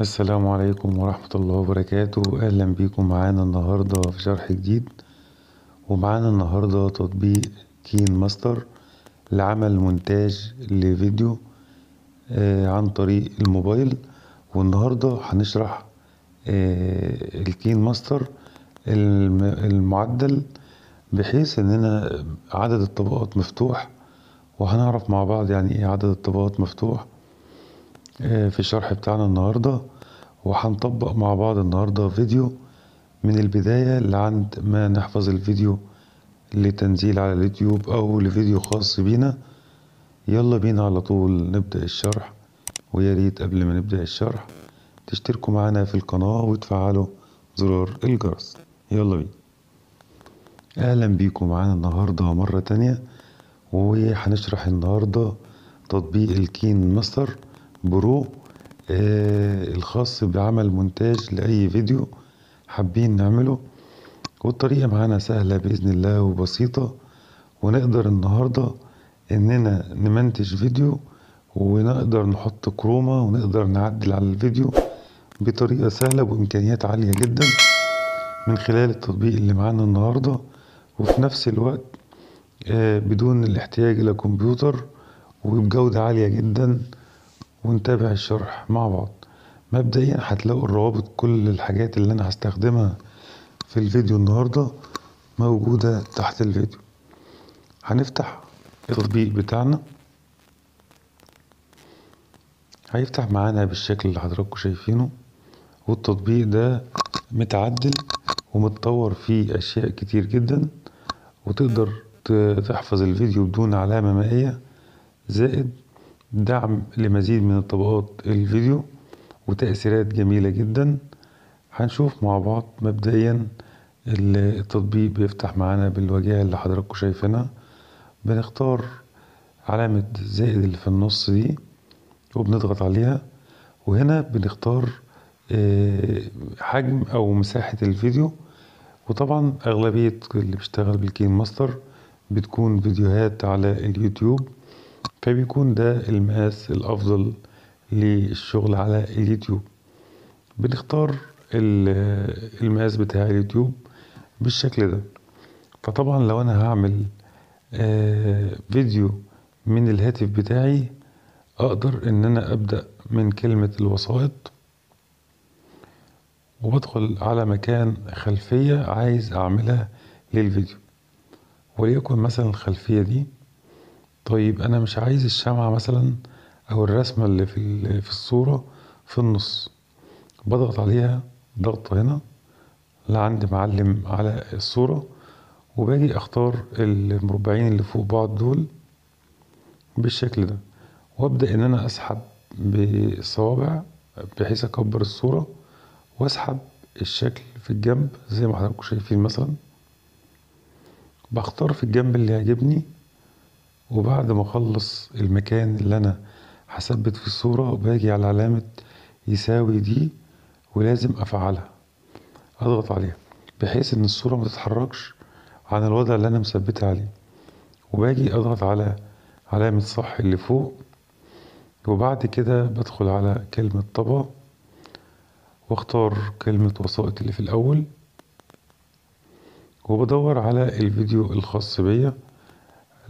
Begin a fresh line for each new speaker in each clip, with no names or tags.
السلام عليكم ورحمة الله وبركاته. أهلا بيكم معانا النهاردة في شرح جديد ومعانا النهاردة تطبيق كين ماستر لعمل مونتاج لفيديو آه، عن طريق الموبايل. والنهاردة هنشرح آه، الكين ماستر الم- المعدل بحيث إننا عدد الطبقات مفتوح وهنعرف مع بعض يعني إيه عدد الطبقات مفتوح. في الشرح بتاعنا النهاردة وهنطبق مع بعض النهاردة فيديو من البداية لعند ما نحفظ الفيديو لتنزيل على اليوتيوب أو لفيديو خاص بينا. يلا بينا على طول نبدأ الشرح ويا ريت قبل ما نبدأ الشرح تشتركوا معانا في القناة وتفعلوا زرار الجرس. يلا بينا. أهلا بيكم معانا النهاردة مرة تانية وهنشرح النهاردة تطبيق ال KineMaster. Pro آه الخاص بعمل مونتاج لأي فيديو حابين نعمله. والطريقة معانا سهلة بإذن الله وبسيطة. ونقدر النهاردة إننا نمنتج فيديو ونقدر نحط chroma ونقدر نعدل على الفيديو بطريقة سهلة وإمكانيات عالية جدا من خلال التطبيق اللي معانا النهاردة. وفي نفس الوقت آه، بدون الاحتياج إلى كمبيوتر وبجودة عالية جدا ونتابع الشرح مع بعض. مبدئيا هتلاقوا الروابط كل الحاجات اللي أنا هستخدمها في الفيديو النهاردة موجودة تحت الفيديو. هنفتح التطبيق بتاعنا. هيفتح معانا بالشكل اللي حضراتكم شايفينه. والتطبيق ده متعدل ومتطور فيه أشياء كتير جدا. وتقدر تحفظ الفيديو بدون علامة مائية زائد دعم لمزيد من طبقات الفيديو وتأثيرات جميلة جدا. هنشوف مع بعض مبدئيا ال- التطبيق بيفتح معانا بالواجهة اللي حضراتكم شايفينها. بنختار علامة زائد اللي في النص دي وبنضغط عليها وهنا بنختار آه، حجم أو مساحة الفيديو. وطبعا أغلبية اللي بيشتغل بال KineMaster بتكون فيديوهات على اليوتيوب. فبيكون ده المقاس الأفضل للشغل على اليوتيوب. بنختار ال- المقاس بتاع اليوتيوب بالشكل ده. فطبعا لو أنا هعمل آه، فيديو من الهاتف بتاعي أقدر إن أنا أبدأ من كلمة الوسائط وبدخل على مكان خلفية عايز أعملها للفيديو. وليكن مثلا الخلفية دي طيب أنا مش عايز الشمعة مثلا أو الرسمة اللي في في الصورة في النص. بضغط عليها ضغطة هنا لعند معلم على الصورة وباجي أختار المربعين اللي فوق بعض دول بالشكل ده وأبدأ إن أنا أسحب بالصوابع بحيث أكبر الصورة وأسحب الشكل في الجنب زي ما حضراتكم شايفين مثلا. بختار في الجنب اللي يعجبني وبعد ما أخلص المكان اللي أنا هثبت في الصورة باجي على علامة يساوي دي ولازم أفعلها. أضغط عليها بحيث إن الصورة ما تتحركش عن الوضع اللي أنا مثبتها عليه. وباجي أضغط على علامة صح اللي فوق وبعد كده بدخل على كلمة طبع واختار كلمة وسائط اللي في الأول وبدور على الفيديو الخاص بيا.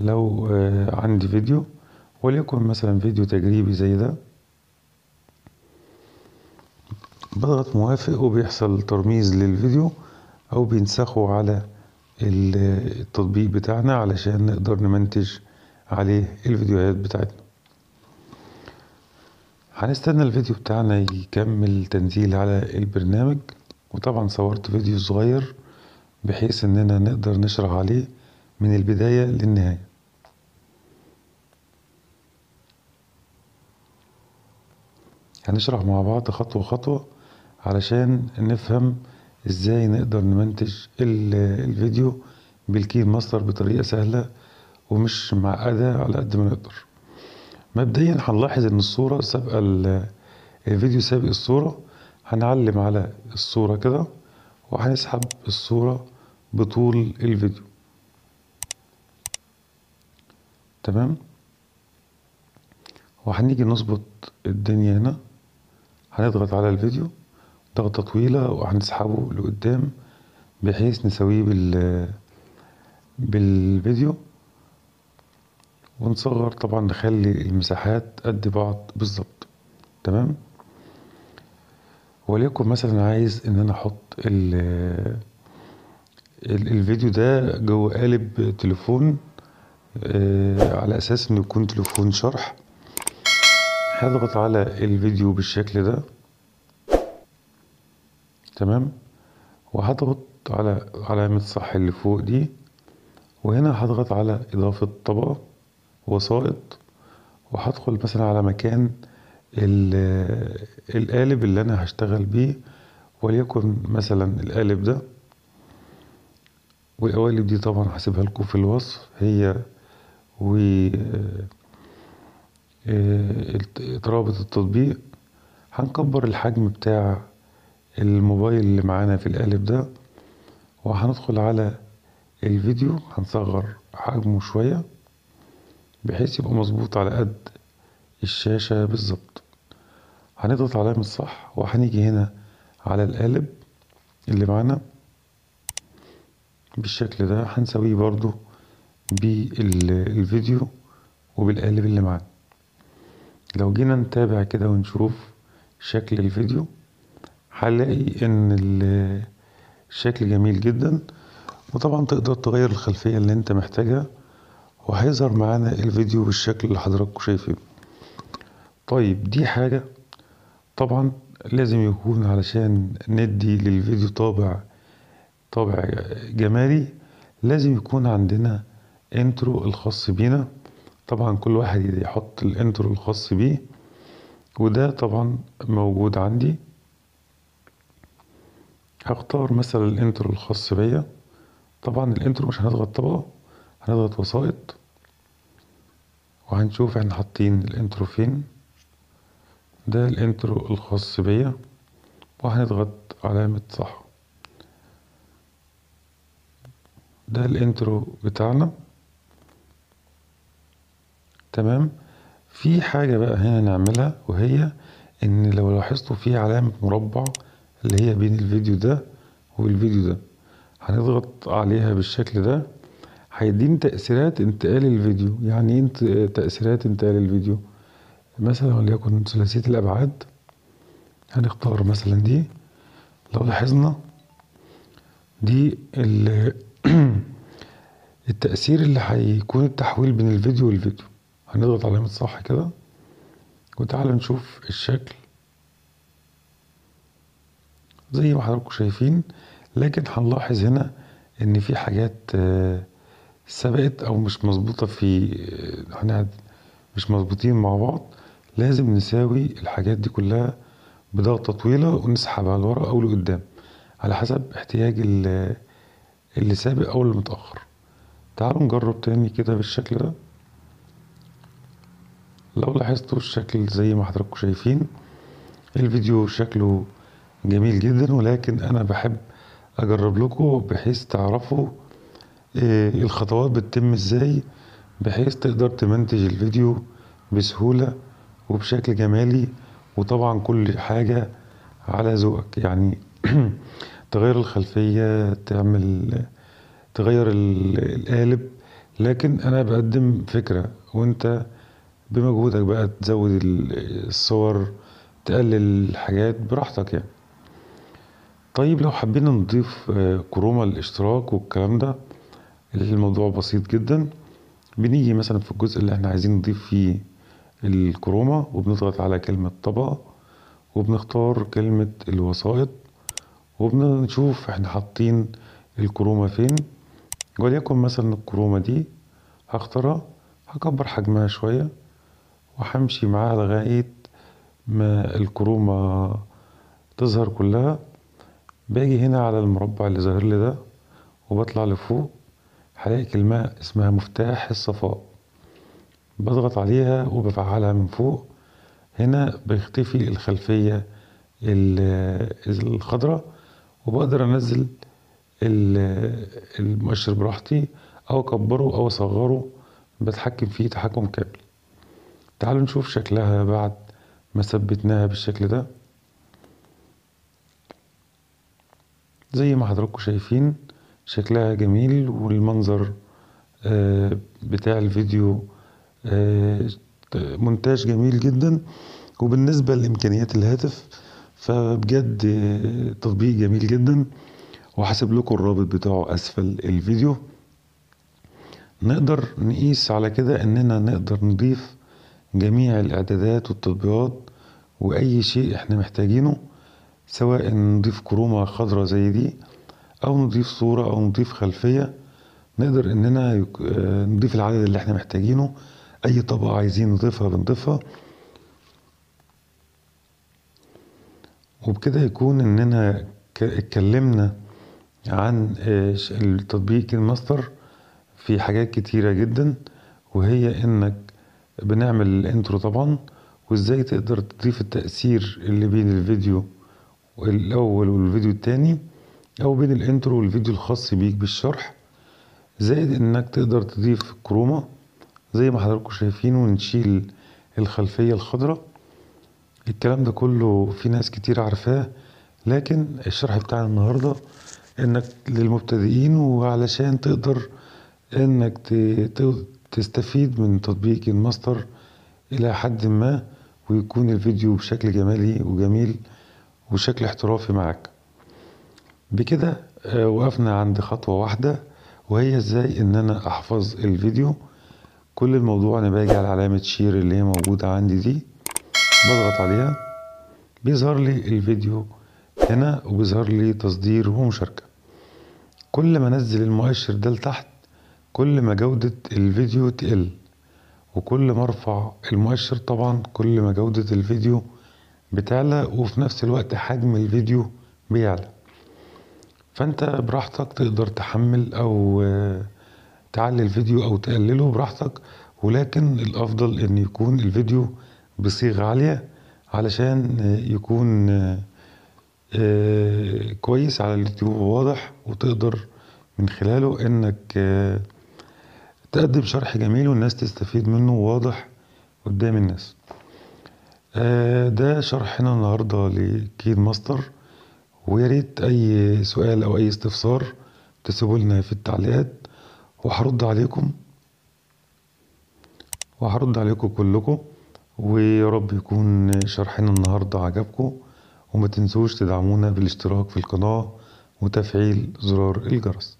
لو آه، عندي فيديو وليكن مثلا فيديو تجريبي زي ده بضغط موافق وبيحصل ترميز للفيديو أو بينسخه على ال- التطبيق بتاعنا علشان نقدر نمنتج عليه الفيديوهات بتاعتنا. هنستنى الفيديو بتاعنا يكمل تنزيل على البرنامج وطبعا صورت فيديو صغير بحيث إننا نقدر نشرح عليه من البداية للنهاية. هنشرح مع بعض خطوة خطوة علشان نفهم إزاي نقدر نمنتج ال- الفيديو بالكين ماستر بطريقة سهلة ومش معقدة على قد ما نقدر. مبدئيا هنلاحظ إن الصورة سابقة ال- الفيديو سابق الصورة. هنعلم على الصورة كده وهنسحب الصورة بطول الفيديو. تمام؟ وهنيجي نظبط الدنيا هنا. هنضغط على الفيديو ضغطة طويلة وهنسحبه لقدام بحيث نسويه بال بالفيديو. ونصغر طبعا نخلي المساحات قد بعض بالظبط. تمام؟ وليكن مثلا عايز إن أنا أحط ال ال- الفيديو ده جوه قالب تليفون آه، على أساس إنه يكون تليفون شرح. هضغط على الفيديو بالشكل ده. تمام؟ وهضغط على علامة صح اللي فوق دي. وهنا هضغط على إضافة طبقة وسائط. وهدخل مثلا على مكان ال- القالب اللي أنا هشتغل بيه. وليكن مثلا القالب ده. والقوالب دي طبعا هسيبها لكم في الوصف. هي و رابط التطبيق هنكبر الحجم بتاع الموبايل اللي معانا في القالب ده وهندخل على الفيديو هنصغر حجمه شوية بحيث يبقى مظبوط على قد الشاشة بالظبط. هنضغط علامة صح وهنيجي هنا على القالب اللي معانا بالشكل ده هنسويه برضو بالفيديو وبالقالب اللي معانا. لو جينا نتابع كده ونشوف شكل الفيديو هنلاقي إن ال- الشكل جميل جدا وطبعا تقدر تغير الخلفية اللي أنت محتاجها وهيظهر معانا الفيديو بالشكل اللي حضراتكم شايفينه. طيب دي حاجة. طبعا لازم يكون علشان ندي للفيديو طابع طابع جمالي لازم يكون عندنا intro الخاص بينا. طبعا كل واحد يحط ال intro الخاص بيه وده طبعا موجود عندي. هختار مثلا ال intro الخاص بيا. طبعا ال intro مش هنضغط طبقة هنضغط وسائط وهنشوف إحنا حاطين ال intro فين. ده ال intro الخاص بيا وهنضغط علامة صح. ده ال intro بتاعنا. تمام؟ في حاجة بقى هنا نعملها وهي إن لو لاحظتوا في علامة مربع اللي هي بين الفيديو ده والفيديو ده. هنضغط عليها بالشكل ده. هيديني تأثيرات انتقال الفيديو. يعني إيه تأثيرات انتقال الفيديو؟ مثلا وليكن ثلاثية الأبعاد. هنختار مثلا دي. لو لاحظنا دي ال- التأثير اللي هيكون التحويل بين الفيديو والفيديو. هنضغط علامة صح كده؟ وتعالى نشوف الشكل. زي ما حضراتكم شايفين لكن هنلاحظ هنا إن في حاجات آه، سبقت أو مش مظبوطة في آه، مش مظبوطين مع بعض. لازم نساوي الحاجات دي كلها بضغطة طويلة ونسحبها لورا أو لقدام على حسب احتياج ال- اللي سابق أو اللي متأخر تعالوا نجرب تاني كده بالشكل ده. لو لاحظتوا الشكل زي ما حضراتكم شايفين الفيديو شكله جميل جدا ولكن أنا بحب أجرب لكم بحيث تعرفوا آه، الخطوات بتتم إزاي بحيث تقدر تمنتج الفيديو بسهولة وبشكل جمالي وطبعا كل حاجة على ذوقك. يعني تغير الخلفية تعمل تغير ال- القالب لكن أنا بقدم فكرة وأنت بمجهودك بقى تزود ال- الصور تقلل الحاجات براحتك يعني. طيب لو حبينا نضيف آه، كروما للاشتراك والكلام ده الموضوع بسيط جدا. بنيجي مثلا في الجزء اللي إحنا عايزين نضيف فيه الكروما وبنضغط على كلمة طبقة وبنختار كلمة الوسائط وبنشوف إحنا حاطين الكروما فين. وليكن مثلا الكروما دي هختارها هكبر حجمها شوية. وهمشي معاها لغاية ما الكروما تظهر كلها. باجي هنا على المربع اللي ظاهر لي ده وبطلع لفوق هلاقي كلمة اسمها مفتاح الصفاء. بضغط عليها وبفعلها من فوق. هنا بيختفي الخلفية ال- الخضراء وبقدر أنزل ال- المؤشر براحتي أو أكبره أو أصغره بتحكم فيه تحكم كامل. تعالوا نشوف شكلها بعد ما ثبتناها بالشكل ده. زي ما حضراتكم شايفين شكلها جميل والمنظر آه، بتاع الفيديو آه، مونتاج جميل جدا. وبالنسبة لإمكانيات الهاتف فبجد آه، تطبيق جميل جدا. وحسب لكم الرابط بتاعه أسفل الفيديو. نقدر نقيس على كده إننا نقدر نضيف جميع الإعدادات والتطبيقات وأي شيء إحنا محتاجينه سواء نضيف كرومة خضراء زي دي أو نضيف صورة أو نضيف خلفية نقدر إننا يك- آه، نضيف العدد اللي إحنا محتاجينه. أي طبقة عايزين نضيفها بنضيفها. وبكده يكون إننا ك- اتكلمنا عن آه، التطبيق كين ماستر في حاجات كتيرة جدا وهي إنك بنعمل ال intro طبعا وإزاي تقدر تضيف التأثير اللي بين الفيديو الأول والفيديو التاني أو بين ال intro والفيديو الخاص بيك بالشرح. زائد إنك تقدر تضيف chroma زي ما حضراتكم شايفين ونشيل الخلفية الخضراء. الكلام ده كله في ناس كتير عارفاه لكن الشرح بتاعنا النهاردة إنك للمبتدئين وعلشان تقدر ت- تستفيد من تطبيق الماستر إلى حد ما ويكون الفيديو بشكل جمالي وجميل وشكل احترافي معاك بكده آه، وقفنا عند خطوة واحدة وهي إزاي إن أنا أحفظ الفيديو. كل الموضوع أنا باجي على علامة share اللي هي موجودة عندي دي بضغط عليها بيظهر لي الفيديو هنا وبيظهر لي تصدير ومشاركة. كل ما أنزل المؤشر ده لتحت كل ما جودة الفيديو تقل وكل ما أرفع المؤشر طبعا كل ما جودة الفيديو بتعلى وفي نفس الوقت حجم الفيديو بيعلى. فأنت براحتك تقدر تحمل أو آه، تعلي الفيديو أو تقلله براحتك ولكن الأفضل إن يكون الفيديو بصيغة عالية علشان آه، يكون آه، كويس على اليوتيوب واضح وتقدر من خلاله إنك تقدم شرح جميل والناس تستفيد منه واضح قدام الناس. آه، ده شرحنا النهارده لكين ماستر. ويا ريت أي سؤال أو أي استفسار تسيبوا لنا في التعليقات. وهرد عليكم. وهرد عليكم كلكم. ويا رب يكون شرحنا النهارده عجبكم. وما تنسوش تدعمونا بالاشتراك في القناة وتفعيل زرار الجرس.